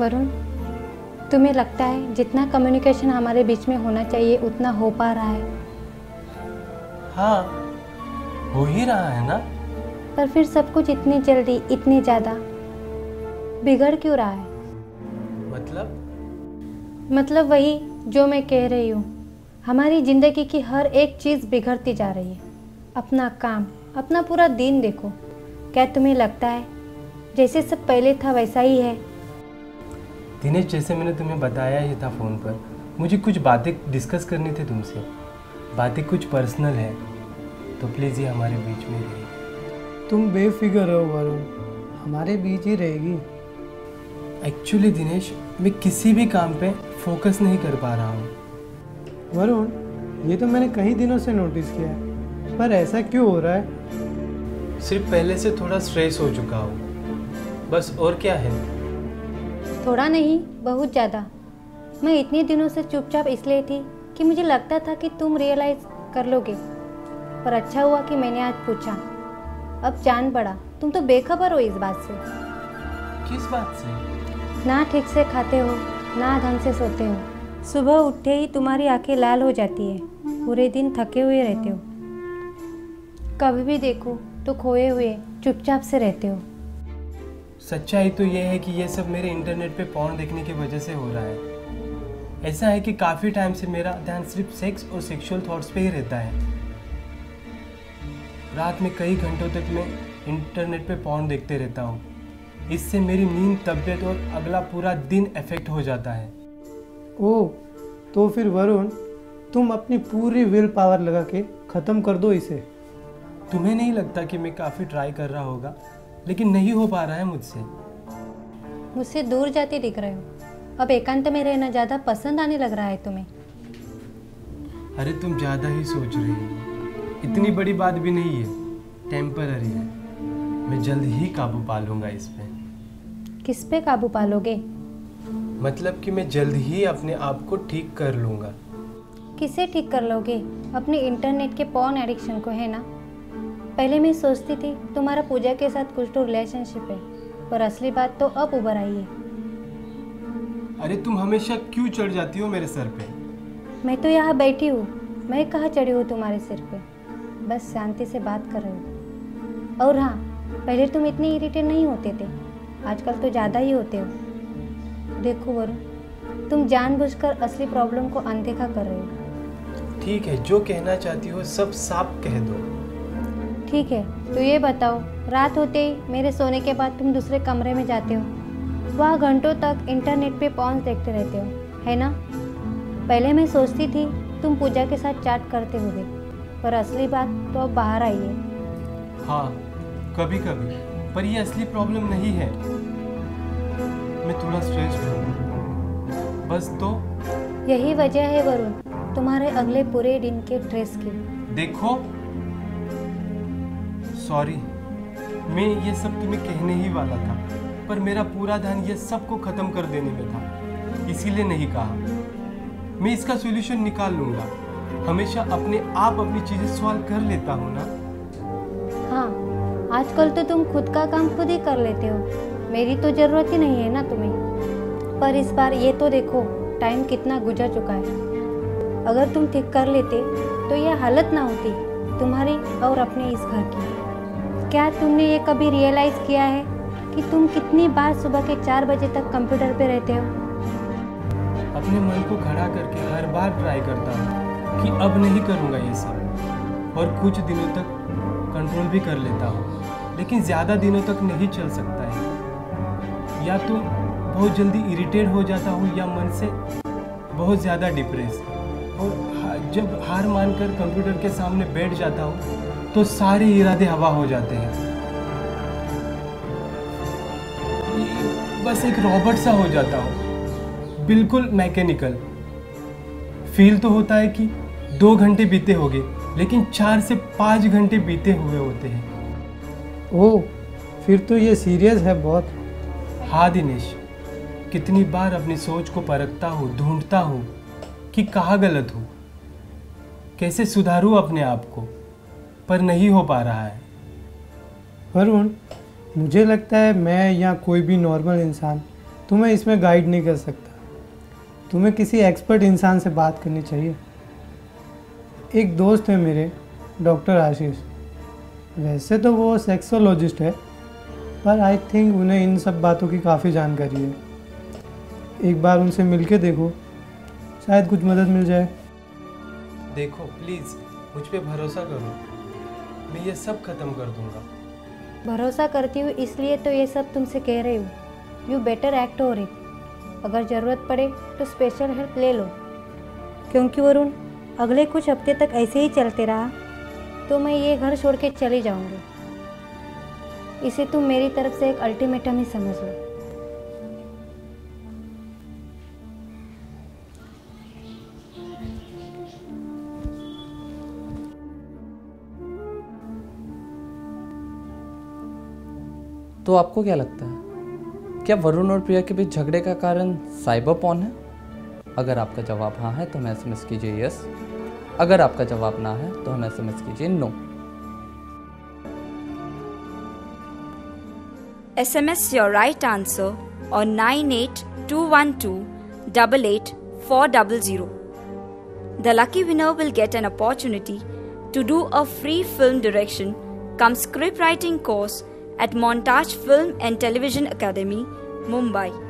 वरुण तुम्हें लगता है जितना कम्युनिकेशन हमारे बीच में होना चाहिए उतना हो पा रहा है? हाँ हो ही रहा है ना? पर फिर सब कुछ इतनी जल्दी इतनी ज़्यादा बिगड़ क्यों रहा है? मतलब? मतलब वही जो मैं कह रही हूँ। हमारी ज़िंदगी की हर एक चीज़ बिगड़ती जा रही है। अपना काम अपना पूरा दिन देखो। क्या तुम्हें लगता है? जैसे सब पहले था वैसा ही है। दिनेश जैसे मैंने तुम्हें बताया ही था फ़ोन पर मुझे कुछ बातें डिस्कस करनी थी तुमसे। बातें कुछ पर्सनल है तो प्लीज़ ये हमारे बीच में रहे तुम बेफिक्र रहो वरुण हमारे बीच ही रहेगी। एक्चुअली दिनेश मैं किसी भी काम पे फोकस नहीं कर पा रहा हूँ। वरुण ये तो मैंने कई दिनों से नोटिस किया है पर ऐसा क्यों हो रहा है? सिर्फ़ पहले से थोड़ा स्ट्रेस हो चुका हूँ। बस और क्या है? थोड़ा नहीं बहुत ज़्यादा। मैं इतने दिनों से चुपचाप इसलिए थी कि मुझे लगता था कि तुम रियलाइज़ कर लोगे। पर अच्छा हुआ कि मैंने आज पूछा। अब जान पड़ा तुम तो बेखबर हो इस बात से। किस बात से? ना ठीक से खाते हो ना ढंग से सोते हो। सुबह उठते ही तुम्हारी आँखें लाल हो जाती है पूरे दिन थके हुए रहते हो। कभी भी देखो तो खोए हुए चुपचाप से रहते हो। सच्चाई तो ये है कि ये सब मेरे इंटरनेट पे पॉर्न देखने की वजह से हो रहा है। ऐसा है कि काफ़ी टाइम से मेरा ध्यान सिर्फ़ सेक्स और सेक्सुअल थॉट्स पे ही रहता है। रात में कई घंटों तक मैं इंटरनेट पे पॉर्न देखते रहता हूँ। इससे मेरी नींद तबीयत और अगला पूरा दिन इफ़ेक्ट हो जाता है। ओ तो फिर वरुण तुम अपनी पूरी विल पावर लगा के ख़त्म कर दो इसे। तुम्हें नहीं लगता कि मैं काफ़ी ट्राई कर रहा होगा? लेकिन नहीं हो पा रहा है मुझसे। मुझसे दूर जाते दिख रहे हो। अब एकांत में रहना ज़्यादा पसंद आने लग रहा है तुम्हें। अरे तुम ज़्यादा ही सोच रही हो। इतनी बड़ी बात भी नहीं है। टेम्पररी है। मैं जल्द ही काबू पा लूँगा इस पे। किस पे काबू पालोगे? मतलब कि मैं जल्द ही अपने आप को ठीक कर लूँगा। किसे ठीक कर लोगे? अपने इंटरनेट के पॉन एडिक्शन को है ना? पहले मैं सोचती थी तुम्हारा पूजा के साथ कुछ तो रिलेशनशिप है पर असली बात तो अब उभर आई है। अरे तुम हमेशा क्यों चढ़ जाती हो मेरे सर पे? मैं तो यहाँ बैठी हूँ। मैं कहाँ चढ़ी हूँ तुम्हारे सिर पे? बस शांति से बात कर रही हूँ। और हाँ पहले तुम इतने इरिटेट नहीं होते थे। आजकल तो ज़्यादा ही होते हो। देखो वरुण तुम जानबूझकर असली प्रॉब्लम को अनदेखा कर रहे हो। ठीक है जो कहना चाहती हो सब साफ़ कह दो। ठीक है तो ये बताओ रात होते ही मेरे सोने के बाद तुम दूसरे कमरे में जाते हो? वह घंटों तक इंटरनेट पे पॉन्स देखते रहते हो है ना? पहले मैं सोचती थी तुम पूजा के साथ चैट करते होगे पर असली बात तो अब बाहर आई है। हाँ कभी कभी पर ये असली प्रॉब्लम नहीं है। मैं थोड़ा स्ट्रेस्ड हूँ। बस तो? यही वजह है वरुण तुम्हारे अगले पूरे दिन के ड्रेस की। देखो सॉरी। मैं ये सब तुम्हें कहने ही वाला था, पर मेरा पूरा ध्यान ये सबको ख़त्म कर देने में था। इसीलिए नहीं कहा। मैं इसका सॉल्यूशन निकाल लूँगा। हमेशा अपने आप अपनी चीज़ें सॉल्व कर लेता हूँ ना? हाँ आजकल तो तुम खुद का काम खुद ही कर लेते हो। मेरी तो ज़रूरत ही नहीं है ना तुम्हें। पर इस बार ये तो देखो टाइम कितना गुजर चुका है। अगर तुम ठीक कर लेते तो यह हालत ना होती तुम्हारी और अपने इस घर की। क्या तुमने ये कभी रियलाइज़ किया है कि तुम कितनी बार सुबह के चार बजे तक कंप्यूटर पे रहते हो? अपने मन को खड़ा करके हर बार ट्राई करता हूँ कि अब नहीं करूँगा ये सब। और कुछ दिनों तक कंट्रोल भी कर लेता हूँ, लेकिन ज़्यादा दिनों तक नहीं चल सकता है। या तो बहुत जल्दी इरिटेट हो जाता हूँ या मन से बहुत ज़्यादा डिप्रेस और जब हार मानकर कंप्यूटर के सामने बैठ जाता हूँ तो सारे इरादे हवा हो जाते हैं। बस एक रॉबर्ट सा हो जाता हूँ। बिल्कुल मैकेनिकल। फील तो होता है कि दो घंटे बीते होंगे लेकिन चार से पाँच घंटे बीते हुए होते हैं। ओह फिर तो ये सीरियस है बहुत। हाँ दिनेश कितनी बार अपनी सोच को परखता हूँ ढूंढता हूँ कि कहाँ गलत हूँ। कैसे सुधारूँ अपने आप को? पर नहीं हो पा रहा है। वरुण मुझे लगता है मैं या कोई भी नॉर्मल इंसान तुम्हें इसमें गाइड नहीं कर सकता। तुम्हें किसी एक्सपर्ट इंसान से बात करनी चाहिए। एक दोस्त है मेरे डॉक्टर आशीष। वैसे तो वो सेक्सोलॉजिस्ट है पर आई थिंक उन्हें इन सब बातों की काफ़ी जानकारी है। एक बार उनसे मिल के देखो शायद कुछ मदद मिल जाए। देखो प्लीज़ मुझ पे भरोसा करो। मैं ये सब खत्म कर दूँगा। भरोसा करती हूँ, इसलिए तो ये सब तुमसे कह रही हूँ। यू बेटर एक्ट हो रही अगर ज़रूरत पड़े तो स्पेशल हेल्प ले लो। क्योंकि वरुण, अगले कुछ हफ़्ते तक ऐसे ही चलते रहा तो मैं ये घर छोड़ के चली जाऊँगी। इसे तुम मेरी तरफ़ से एक अल्टीमेटम ही समझ लो। तो आपको क्या लगता है? क्या वरुण और प्रिया के बीच झगड़े का कारण साइबर पॉन है? अगर आपका जवाब हाँ है तो हमें एस एम एस कीजिए यस अगर आपका जवाब ना है तो हमें एस एम एस कीजिए no S M S your right answer और nine eight two one two double eight four double zero the lucky winner will get an opportunity to do a free film direction cum script writing course at Montage Film and Television Academy, Mumbai.